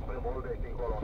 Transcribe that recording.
spre Moldei, dincolo.